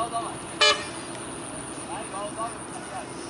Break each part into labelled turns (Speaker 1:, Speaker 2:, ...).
Speaker 1: igual o dólar. Vai igual o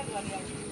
Speaker 1: 在这边。